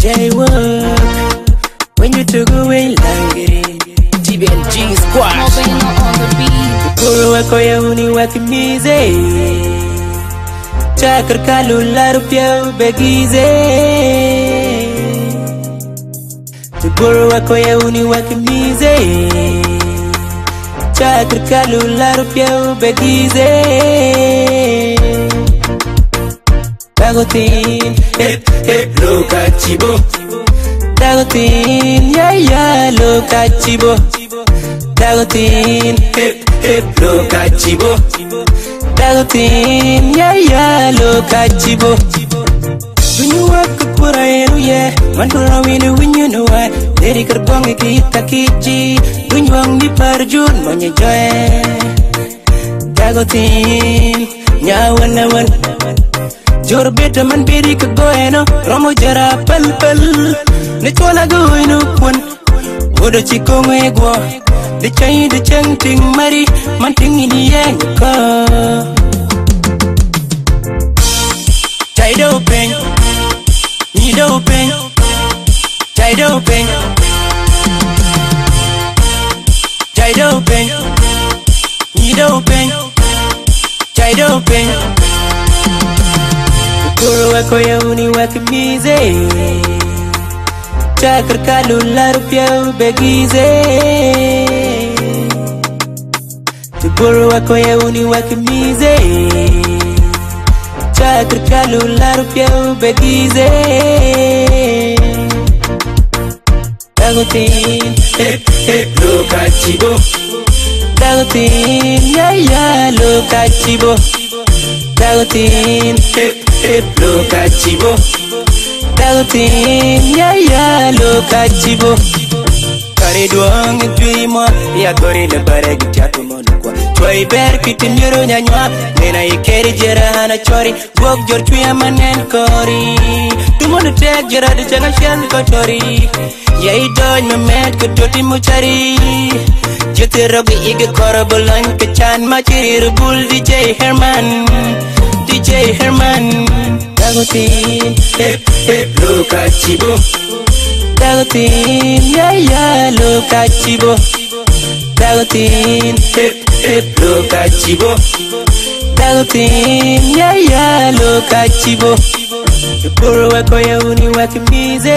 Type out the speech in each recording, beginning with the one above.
Jaywalk when you took away langiri TBNG squash. Ukuru wako ya uniwakimize Chakar kalula rupya ubagize Ukuru wako ya uniwakimize Chakar kalula rupya ubagize Dagotin Hip hip Lokachibo Dagotin Yeah yeah Lokachibo Dagotin Hip hip Lokachibo Dagotin Yeah yeah Lokachibo When you walk up what I am yeah Mandura winu winyu nuwa Deri karbongi kita kichi. Winyuang di parjun Monye joe. Dagotin Nyawan nawan Dagotin Jor beta man biri ke goeno Romo jara pal pal Ne chola goeno kwan Wodo chiko ngego De chay de chang ting mari Man ting ini yang ko Chay do peng Ni do peng Chay do peng Chay do peng Ni do peng Chay do peng Kuru wako ya uni wakimize Chakar kalu laru pia ubegize. Tuguru wako ya uni wakimize Chakar kalu laru pia ubegize. Dagotin hip hip loka chibo. Dagotin ya ya loka chibo. Dagotin hip babe lokaci bo dautin yaya lokaci bo kare duong juimo ya gori le bare gi chato mon kwa choi ber kit nyoro nyanywa nena ikeri jera hana chori. Gok jor chuya manen kori. Tumon tek jera de changa shan kotori yai doj me met ko toti muchari. Terog iga korabolan Kacan macir bul DJ Herman DJ Herman Dagoti Hip hip luka cibo Dagotin ya ya luka cibo Dagotin hip hip luka cibo Dagotin ya ya luka cibo Kipuru wako ya uni wakipize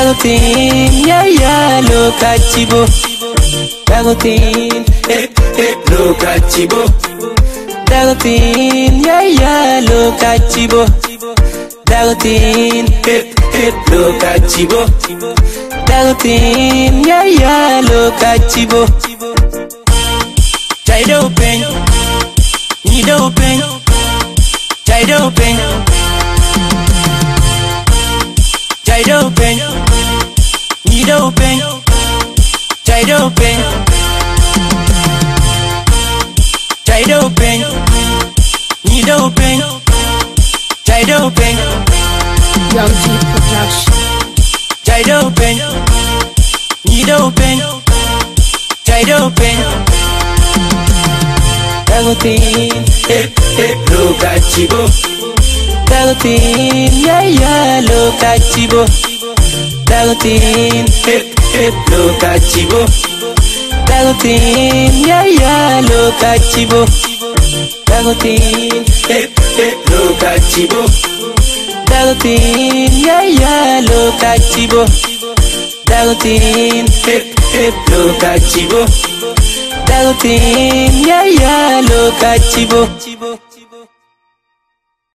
Dagotin Dagotin ya ya loka chibo Dagotin Dagotin ya ya loka chibo Dagotin Dagotin ya ya loka chibo Dagotin hip hip loka chibo Dagotin ya ya loka chibo Chai do peng Ni do peng Chai do peng Chai do peng Ni do peng Chai do peng Chai do peng Ni do peng Chai do peng Young G Production. Chai do peng Ni do peng Chai do peng Dagotin hip hip loka chibo. Dagotin ya ya loka chibo Dagotin hip hip loka chibo Dagotin yeah, ya loka chibo Dagotin hip hip loka chibo Dagotin ya ya loka chibo Dagotin hip hip loka chibo Dagotin ya ya loka chibo